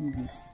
Jesus.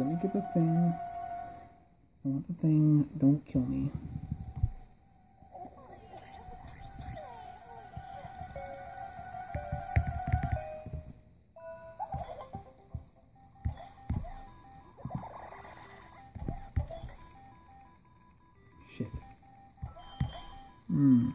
Let me get the thing. I want the thing. Don't kill me. Shit. Hmm.